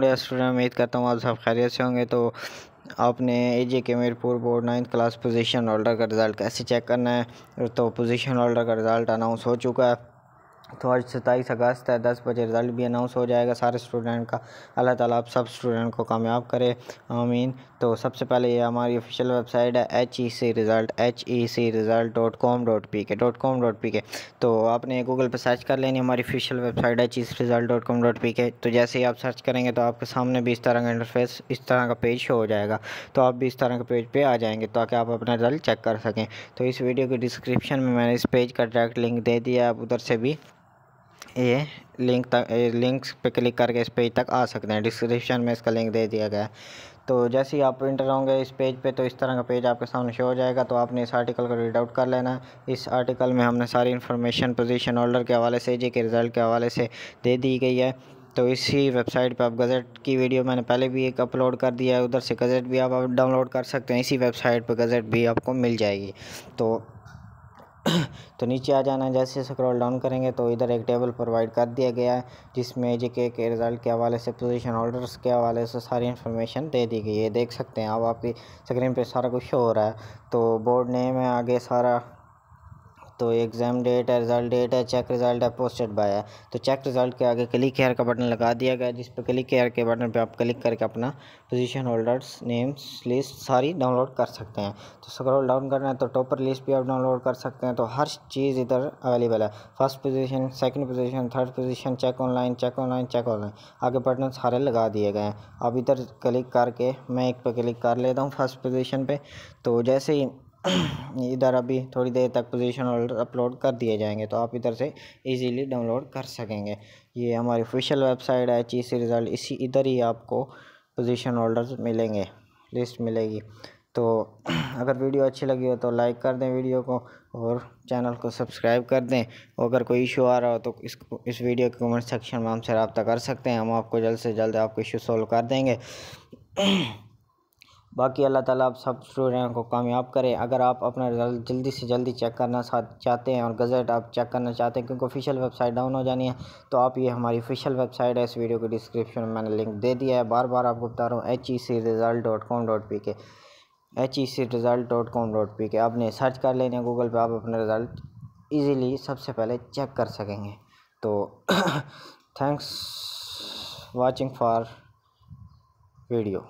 Student امید کرتا ہوں آپ سب خیریت سے ہوں گے۔ تو آپ نے A J K Mirpur board ninth class position holder کا رزلٹ کیسے چیک کرنا ہے؟ تو پوزیشن ہولڈر کا رزلٹ اناؤنس ہو چکا ہے۔ تو آج ستائیس اگست ہے، دس بجے رزلٹ بھی اناؤنس ہو جائے گا سارے اسٹوڈنٹ کا۔ اللہ تعالیٰ آپ سب اسٹوڈنٹ کو کامیاب کرے۔ آمین۔ تو سب سے پہلے یہ ہماری آفیشیل ویب سائٹ ہے H E C result H E C result dot com dot P K dot com dot P K تو آپ نے گوگل پہ سرچ کر لینی، ہماری official website H E C result dot com dot P K تو جیسے ہی آپ سرچ کریں گے تو آپ کے سامنے بھی اس طرح کا انٹرفیس اس طرح کا پیج شو ہو جائے گا۔ تو آپ بھی اس طرح کے پیج پہ آ جائیں گے تاکہ آپ اپنا رزلٹ چیک کر سکیں۔ تو اس ویڈیو کی ڈسکرپشن میں میں نے اس پیج کا ڈائریکٹ لنک دے دیا آپ ادھر سے بھی یہ لنک تک لنکس پہ کلک کر کے اس پیج تک آ سکتے ہیں۔ ڈسکرپشن میں اس کا لنک دے دیا گیا ہے۔ تو جیسے ہی آپ انٹر ہوں گے اس پیج پہ، تو اس طرح کا پیج آپ کے سامنے شو ہو جائے گا۔ تو آپ نے اس آرٹیکل کو ریڈ آؤٹ کر لینا۔ ہے اس آرٹیکل میں ہم نے ساری انفارمیشن پوزیشن ہولڈر کے حوالے سے جے کے رزلٹ کے حوالے سے دے دی گئی ہے۔ تو اسی ویب سائٹ پہ آپ گزٹ کی ویڈیو میں نے پہلے بھی ایک اپلوڈ کر دیا ہے۔ ادھر سے گزٹ بھی آپ ڈاؤن لوڈ کر سکتے ہیں۔ اسی ویب سائٹ پہ گزٹ بھی آپ کو مل جائے گی۔ تو تو نیچے آ جانا، جیسے سکرول ڈاؤن کریں گے تو ادھر ایک ٹیبل پرووائڈ کر دیا گیا ہے، جس میں جے کے کے رزلٹ کے حوالے سے پوزیشن ہولڈرس کے حوالے سے ساری انفارمیشن دے دی گئی ہے۔ دیکھ سکتے ہیں، اب آپ کی اسکرین پہ سارا کچھ شو ہو رہا ہے۔ تو بورڈ نیم ہے، آگے سارا تو ایگزام ڈیٹ ہے رزلٹ ڈیٹ ہے چیک رزلٹ ہے پوسٹڈ بائی ہے۔ تو چیک رزلٹ کے آگے کلک کیئر کا بٹن لگا دیا گیا جس پہ کلک کیئر کے بٹن پہ آپ کلک کر کے اپنا پوزیشن ہولڈرس نیمس لسٹ ساری ڈاؤن لوڈ کر سکتے ہیں۔ تو سکرول ڈاؤن کرنا ہے تو ٹاپر لسٹ بھی آپ ڈاؤن لوڈ کر سکتے ہیں۔ تو ہر چیز ادھر اویلیبل ہے۔ First position second position third position check online check online check online آگے بٹن سارے لگا دیے گئے ہیں۔ اب ادھر کلک کر کے میں ایک پہ کلک کر لیتا ہوں فرسٹ پوزیشن پہ۔ تو جیسے ہی ادھر ابھی تھوڑی دیر تک پوزیشن ہولڈر اپلوڈ کر دیے جائیں گے تو آپ ادھر سے ایزیلی ڈاؤن لوڈ کر سکیں گے۔ یہ ہماری آفیشیل ویب سائٹ ہے ایچ سی رزلٹ اسی ادھر ہی آپ کو پوزیشن ہولڈرز ملیں گے لسٹ ملے گی۔ تو اگر ویڈیو اچھی لگی ہو تو لائک کر دیں ویڈیو کو اور چینل کو سبسکرائب کر دیں۔ اور اگر کوئی ایشو آ رہا ہو تو اس کو، اس ویڈیو کے کمنٹ سیکشن میں ہم سے رابطہ کر سکتے ہیں۔ ہم آپ کو جلد سے جلد آپ کو ایشو سولو کر دیں گے۔ باقی اللہ تعالیٰ آپ سب اسٹوڈنٹ کو کامیاب کرے۔ اگر آپ اپنا رزلٹ جلدی سے جلدی چیک کرنا چاہتے ہیں اور گزٹ آپ چیک کرنا چاہتے ہیں کیونکہ آفیشیل ویب سائٹ ڈاؤن ہو جانی ہے، تو آپ یہ ہماری آفیشیل ویب سائٹ ہے۔ اس ویڈیو کی ڈسکرپشن میں میں نے لنک دے دیا ہے۔ بار بار آپ کو بتا رہا ہوں H E C result dot com dot P K H E C result dot com dot P K آپ نے سرچ کر لینا گوگل پہ، آپ اپنا رزلٹ ایزیلی سب سے پہلے چیک کر سکیں گے۔ تو تھینکس واچنگ فار ویڈیو